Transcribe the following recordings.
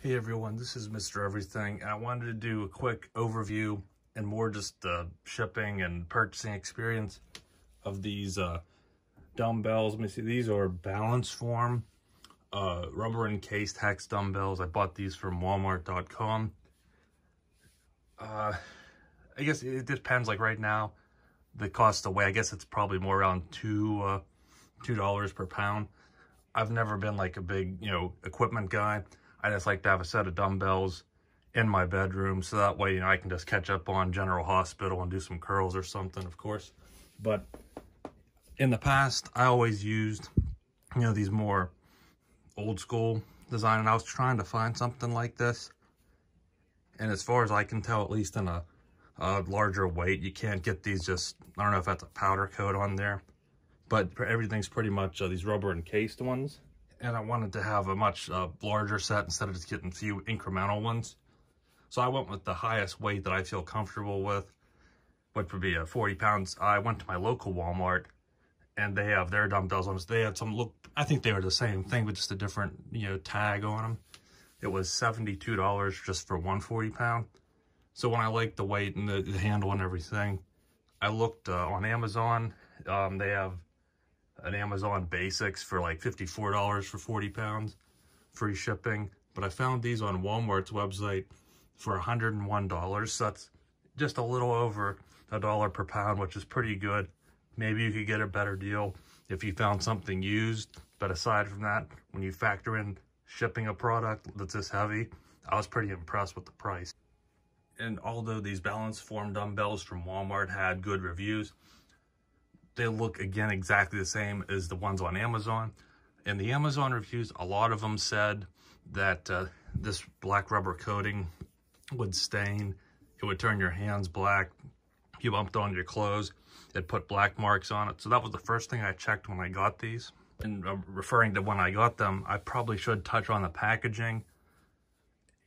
Hey everyone, this is Mr. Everything, and I wanted to do a quick overview and more just the shipping and purchasing experience of these uh, dumbbells. Let me see, these are BalanceFrom uh, rubber encased hex dumbbells. I bought these from walmart.com. Uh, I guess it depends, like right now, the cost away, I guess it's probably more around two, uh, $2 per pound. I've never been like a big, you know, equipment guy. I just like to have a set of dumbbells in my bedroom so that way, you know, I can just catch up on General Hospital and do some curls or something, of course. But in the past, I always used, you know, these more old school design and I was trying to find something like this. And as far as I can tell, at least in a, a larger weight, you can't get these just, I don't know if that's a powder coat on there, but everything's pretty much uh, these rubber encased ones and I wanted to have a much uh, larger set instead of just getting a few incremental ones. So I went with the highest weight that I feel comfortable with, which would be a uh, 40 pounds. I went to my local Walmart and they have their dumbbells on. They had some look, I think they were the same thing, but just a different, you know, tag on them. It was $72 just for 140 pound. So when I liked the weight and the, the handle and everything, I looked uh, on Amazon. Um, they have an Amazon Basics for like $54 for 40 pounds, free shipping. But I found these on Walmart's website for $101. So that's just a little over a dollar per pound, which is pretty good. Maybe you could get a better deal if you found something used. But aside from that, when you factor in shipping a product that's this heavy, I was pretty impressed with the price. And although these BalanceFrom dumbbells from Walmart had good reviews, they look, again, exactly the same as the ones on Amazon. And the Amazon reviews, a lot of them said that uh, this black rubber coating would stain. It would turn your hands black. You bumped on your clothes. It put black marks on it. So that was the first thing I checked when I got these. And uh, referring to when I got them, I probably should touch on the packaging.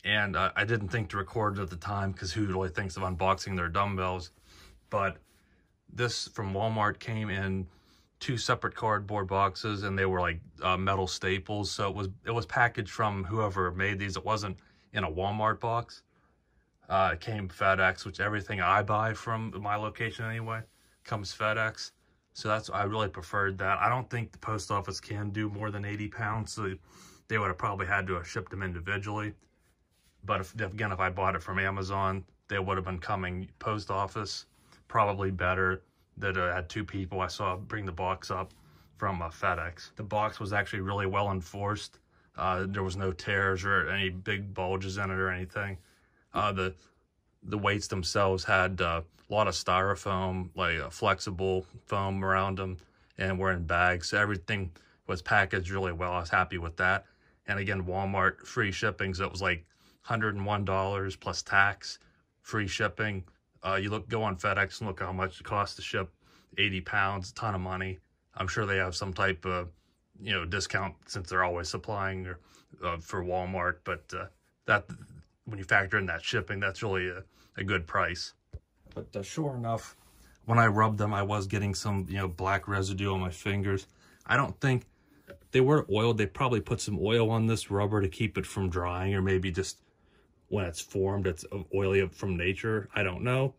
And uh, I didn't think to record it at the time because who really thinks of unboxing their dumbbells. But this from Walmart came in two separate cardboard boxes and they were like uh, metal staples. So it was it was packaged from whoever made these. It wasn't in a Walmart box. Uh, it came FedEx, which everything I buy from my location anyway comes FedEx. So that's I really preferred that. I don't think the post office can do more than 80 pounds. So they would have probably had to have shipped them individually. But if, again, if I bought it from Amazon, they would have been coming post office probably better that uh, had two people I saw bring the box up from uh, FedEx. The box was actually really well enforced. Uh, there was no tears or any big bulges in it or anything. Uh, the the weights themselves had uh, a lot of styrofoam, like a flexible foam around them, and were in bags. So everything was packaged really well. I was happy with that. And again, Walmart free shipping, so it was like $101 plus tax, free shipping. Uh, you look, go on FedEx and look how much it costs to ship 80 pounds, a ton of money. I'm sure they have some type of, you know, discount since they're always supplying or, uh, for Walmart. But uh, that when you factor in that shipping, that's really a, a good price. But uh, sure enough, when I rubbed them, I was getting some, you know, black residue on my fingers. I don't think they were oiled. They probably put some oil on this rubber to keep it from drying or maybe just when it's formed, it's oily from nature. I don't know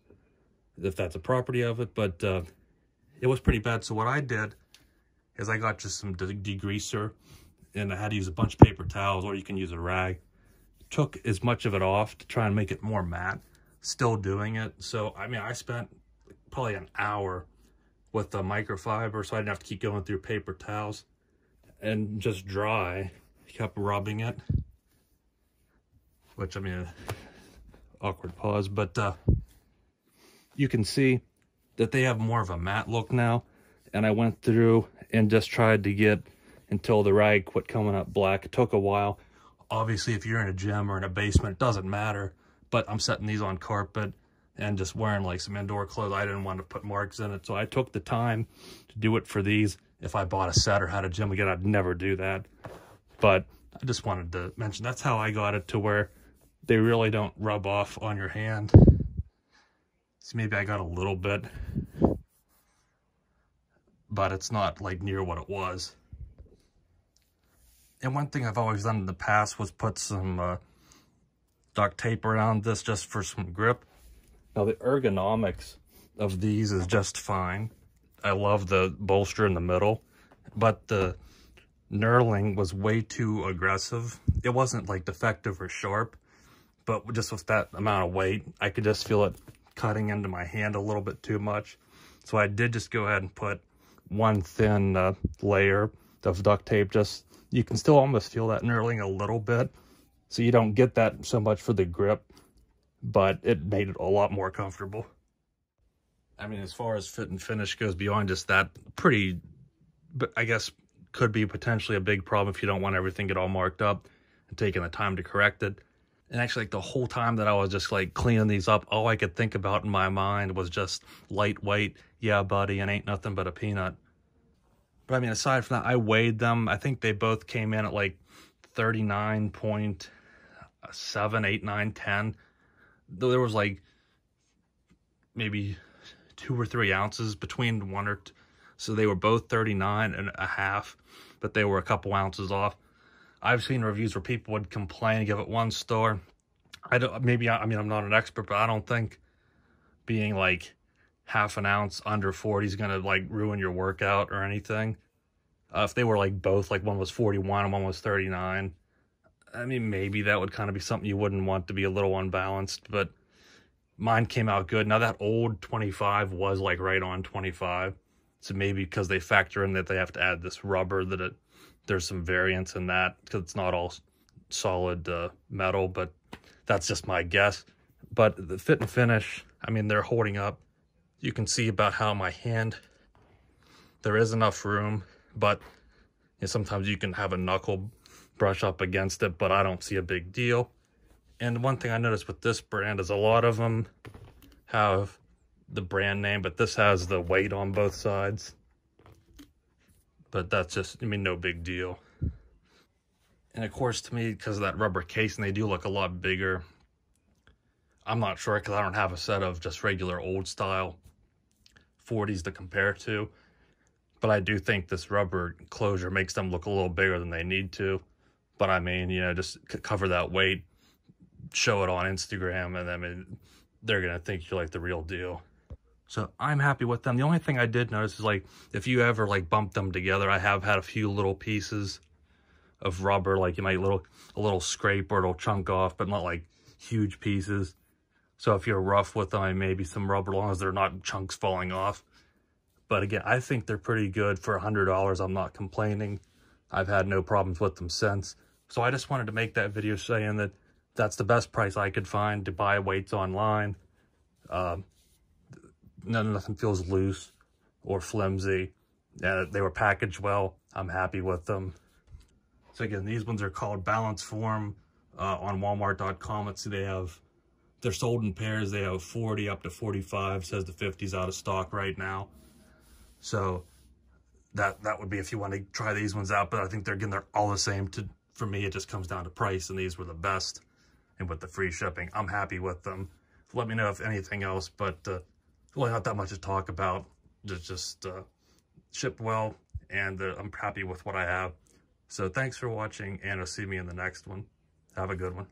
if that's a property of it, but uh, it was pretty bad. So what I did is I got just some de degreaser and I had to use a bunch of paper towels or you can use a rag. Took as much of it off to try and make it more matte. Still doing it. So, I mean, I spent probably an hour with the microfiber so I didn't have to keep going through paper towels and just dry. Kept rubbing it which I mean, awkward pause, but uh, you can see that they have more of a matte look now. And I went through and just tried to get until the rag quit coming up black. It took a while. Obviously, if you're in a gym or in a basement, it doesn't matter. But I'm setting these on carpet and just wearing like some indoor clothes. I didn't want to put marks in it. So I took the time to do it for these. If I bought a set or had a gym again, I'd never do that. But I just wanted to mention that's how I got it to where they really don't rub off on your hand. So maybe I got a little bit, but it's not like near what it was. And one thing I've always done in the past was put some uh, duct tape around this just for some grip. Now the ergonomics of these is just fine. I love the bolster in the middle, but the knurling was way too aggressive. It wasn't like defective or sharp, but just with that amount of weight, I could just feel it cutting into my hand a little bit too much. So I did just go ahead and put one thin uh, layer of duct tape. Just You can still almost feel that knurling a little bit. So you don't get that so much for the grip, but it made it a lot more comfortable. I mean, as far as fit and finish goes beyond just that, pretty, but I guess could be potentially a big problem if you don't want everything get all marked up and taking the time to correct it. And actually, like the whole time that I was just like cleaning these up, all I could think about in my mind was just lightweight, yeah, buddy, and ain't nothing but a peanut. But I mean, aside from that, I weighed them. I think they both came in at like 39.7, 8, 9, 10. Though there was like maybe two or three ounces between one or two. So they were both 39 and a half, but they were a couple ounces off. I've seen reviews where people would complain, give it one star. I don't, maybe, I, I mean, I'm not an expert, but I don't think being like half an ounce under 40 is going to like ruin your workout or anything. Uh, if they were like both, like one was 41 and one was 39, I mean, maybe that would kind of be something you wouldn't want to be a little unbalanced, but mine came out good. Now that old 25 was like right on 25. So maybe because they factor in that they have to add this rubber that it there's some variance in that because it's not all solid uh, metal, but that's just my guess. But the fit and finish, I mean, they're holding up. You can see about how my hand, there is enough room, but you know, sometimes you can have a knuckle brush up against it, but I don't see a big deal. And one thing I noticed with this brand is a lot of them have the brand name, but this has the weight on both sides. But that's just, I mean, no big deal. And of course, to me, because of that rubber casing, they do look a lot bigger. I'm not sure because I don't have a set of just regular old style 40s to compare to. But I do think this rubber closure makes them look a little bigger than they need to. But I mean, you know, just cover that weight, show it on Instagram, and I mean, they're going to think you're like the real deal. So I'm happy with them. The only thing I did notice is like, if you ever like bump them together, I have had a few little pieces of rubber, like you might little, a little scrape or it'll chunk off, but not like huge pieces. So if you're rough with them, maybe some rubber, as long as they're not chunks falling off. But again, I think they're pretty good for a $100. I'm not complaining. I've had no problems with them since. So I just wanted to make that video saying that that's the best price I could find to buy weights online. Um, none, nothing feels loose or flimsy. Uh, they were packaged well. I'm happy with them. So again, these ones are called BalanceFrom uh, on Walmart.com. Let's see, they have, they're sold in pairs. They have 40 up to 45. Says the 50's out of stock right now. So that that would be if you want to try these ones out. But I think they're again they're all the same. To for me, it just comes down to price, and these were the best. And with the free shipping, I'm happy with them. Let me know if anything else, but. Uh, really not that much to talk about. Just, just uh, shipped well, and uh, I'm happy with what I have. So thanks for watching, and I'll see me in the next one. Have a good one.